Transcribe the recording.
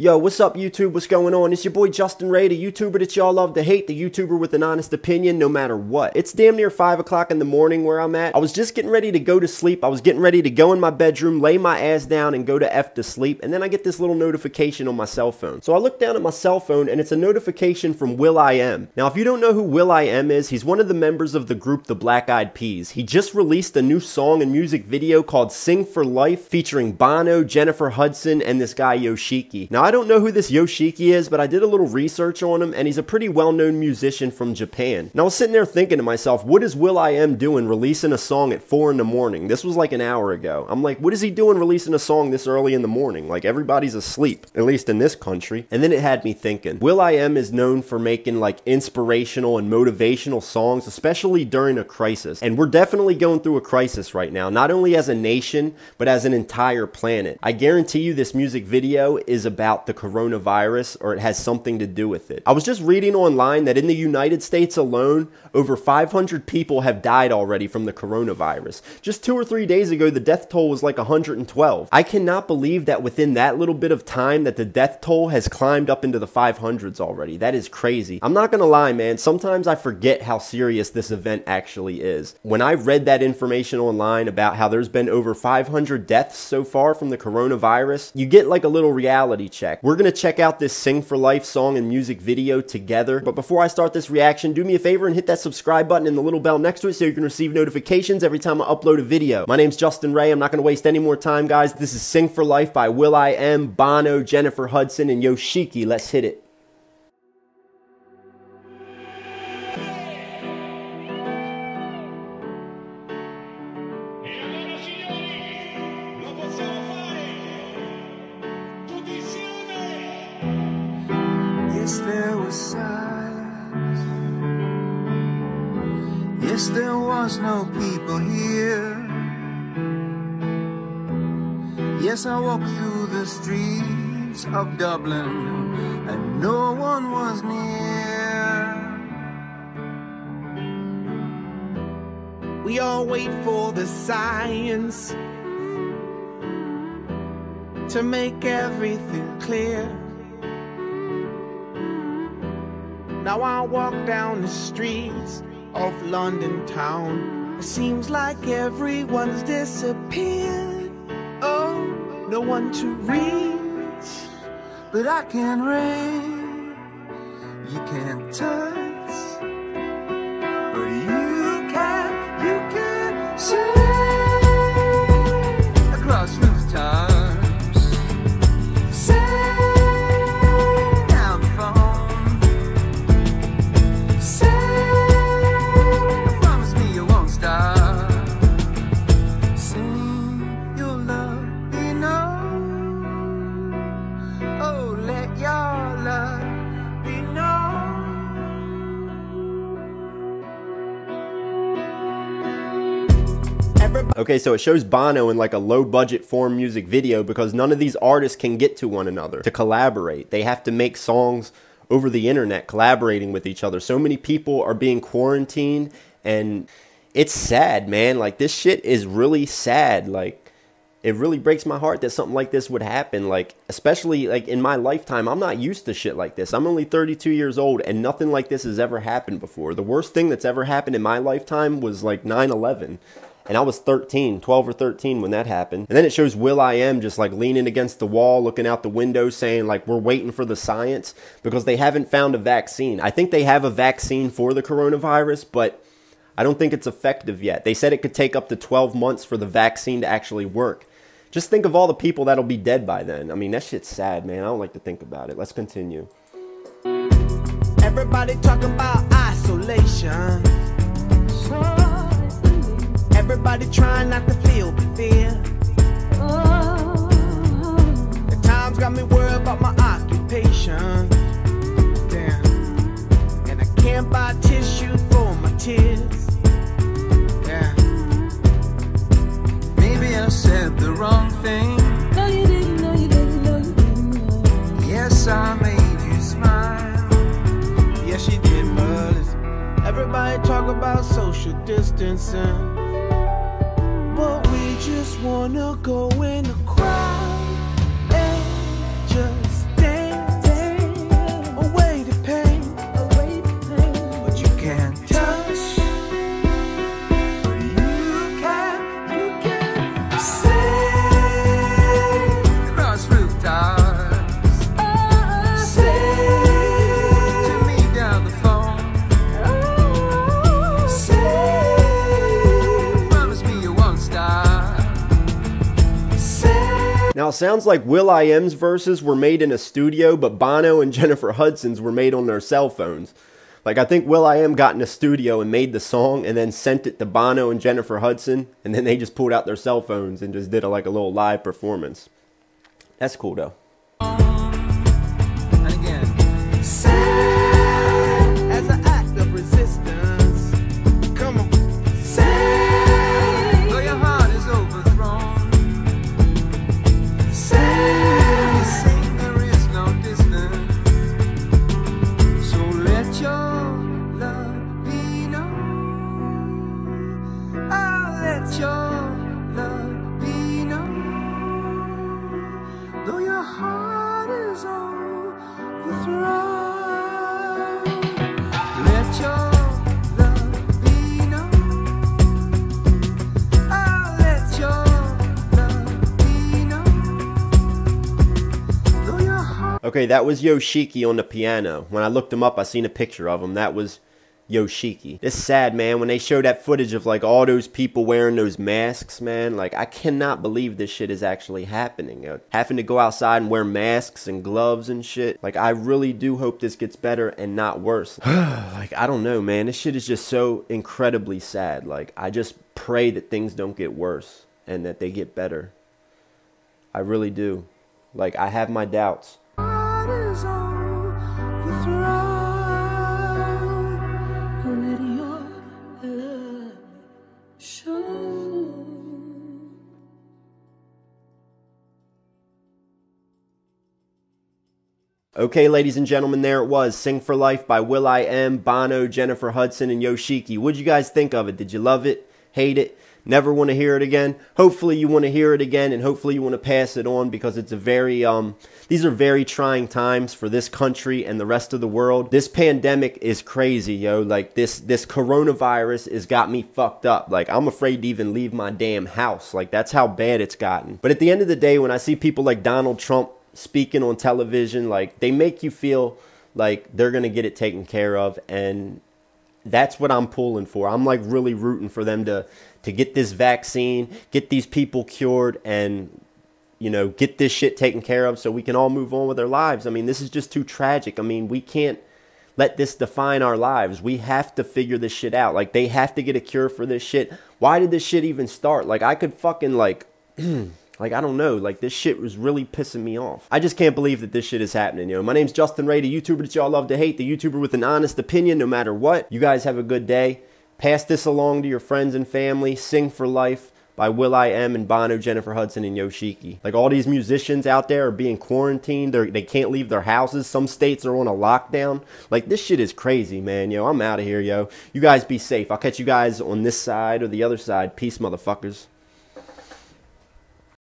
Yo, what's up YouTube? What's going on? It's your boy Justin Ray, the YouTuber that y'all love to hate, the YouTuber with an honest opinion no matter what. It's damn near 5 o'clock in the morning where I'm at. I was just getting ready to go to sleep. I was getting ready to go in my bedroom, lay my ass down, and go to F to sleep, and then I get this little notification on my cell phone. So I look down at my cell phone, and it's a notification from will.i.am. Now, if you don't know who will.i.am is, he's one of the members of the group The Black Eyed Peas. He just released a new song and music video called Sing for Life, featuring Bono, Jennifer Hudson, and this guy Yoshiki. Now, I don't know who this Yoshiki is, but I did a little research on him, and he's a pretty well-known musician from Japan. And I was sitting there thinking to myself, what is will.i.am doing releasing a song at 4 in the morning? This was like an hour ago. I'm like, what is he doing releasing a song this early in the morning? Like, everybody's asleep, at least in this country. And then it had me thinking, will.i.am is known for making like inspirational and motivational songs, especially during a crisis. And we're definitely going through a crisis right now, not only as a nation, but as an entire planet. I guarantee you this music video is about the coronavirus or it has something to do with it. I was just reading online that in the United States alone, over 500 people have died already from the coronavirus. Just two or three days ago, the death toll was like 112. I cannot believe that within that little bit of time that the death toll has climbed up into the 500s already. That is crazy. I'm not gonna lie, man. Sometimes I forget how serious this event actually is. When I read that information online about how there's been over 500 deaths so far from the coronavirus, you get like a little reality check. We're gonna check out this Sing for Life song and music video together. But before I start this reaction, do me a favor and hit that subscribe button and the little bell next to it so you can receive notifications every time I upload a video. My name's Justin Ray. I'm not gonna waste any more time, guys. This is Sing for Life by will.i.am, Bono, Jennifer Hudson, and Yoshiki. Let's hit it. Yes, there was no people here. Yes, I walked through the streets of Dublin and no one was near. We all wait for the science to make everything clear. Now I walk down the streets of London town. It seems like everyone's disappeared. Oh, no one to reach. But I can read, you can't touch, Okay, so it shows Bono in like a low budget form music video because none of these artists can get to one another to collaborate. They have to make songs over the internet collaborating with each other. So many people are being quarantined and it's sad, man. Like this shit is really sad. Like it really breaks my heart that something like this would happen like especially like in my lifetime i'm not used to shit like this i'm only 32 years old and nothing like this has ever happened before the worst thing that's ever happened in my lifetime was like 9-11 and i was 13 12 or 13 when that happened and then it shows will.i.am just like leaning against the wall looking out the window saying like we're waiting for the science because they haven't found a vaccine i think they have a vaccine for the coronavirus but I don't think it's effective yet. They said it could take up to 12 months for the vaccine to actually work. Just think of all the people that'll be dead by then. I mean, that shit's sad, man. I don't like to think about it. Let's continue. Everybody talking about isolation. Everybody trying not to feel the fear. The times got me worried about my occupation. Damn. And I can't buy tissue for my tears. Yeah. Maybe I said the wrong thing. No, you didn't, no, you didn't, no, you didn't. Yes, I made you smile. Yes, she did, but listen, everybody talk about social distancing. Wanna go in the crowd Now, sounds like Will I verses were made in a studio, but Bono and Jennifer Hudson's were made on their cell phones. Like, I think Will I got in a studio and made the song and then sent it to Bono and Jennifer Hudson, and then they just pulled out their cell phones and just did a, like a little live performance. That's cool, though. Oh, Okay, that was Yoshiki on the piano. When I looked him up, I seen a picture of him. That was Yoshiki. It's sad, man, when they show that footage of like all those people wearing those masks, man. Like, I cannot believe this shit is actually happening. yo. Having to go outside and wear masks and gloves and shit. Like, I really do hope this gets better and not worse. like, I don't know, man. This shit is just so incredibly sad. Like, I just pray that things don't get worse and that they get better. I really do. Like, I have my doubts. Okay, ladies and gentlemen, there it was. Sing for Life by will.i.am, Bono, Jennifer Hudson, and Yoshiki. What'd you guys think of it? Did you love it? Hate it? Never want to hear it again? Hopefully you want to hear it again and hopefully you want to pass it on because it's a very um these are very trying times for this country and the rest of the world. This pandemic is crazy, yo. Like this this coronavirus has got me fucked up. Like I'm afraid to even leave my damn house. Like that's how bad it's gotten. But at the end of the day when I see people like Donald Trump speaking on television, like they make you feel like they're gonna get it taken care of, and that's what I'm pulling for. I'm like really rooting for them to to get this vaccine, get these people cured, and you know get this shit taken care of so we can all move on with our lives. I mean, this is just too tragic. I mean, we can't let this define our lives. We have to figure this shit out. Like they have to get a cure for this shit. Why did this shit even start? Like I could fucking like like I don't know, like this shit was really pissing me off. I just can't believe that this shit is happening, yo. My name's Justin Ray, the YouTuber that y'all love to hate, the YouTuber with an honest opinion no matter what. You guys have a good day. Pass this along to your friends and family. Sing for Life by will.i.am and Bono, Jennifer Hudson, and Yoshiki. Like all these musicians out there are being quarantined. They're, they can't leave their houses. Some states are on a lockdown. Like this shit is crazy, man. Yo, I'm out of here, yo. You guys be safe. I'll catch you guys on this side or the other side. Peace, motherfuckers.